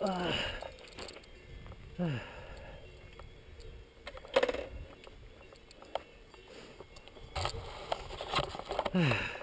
아. 아. 아.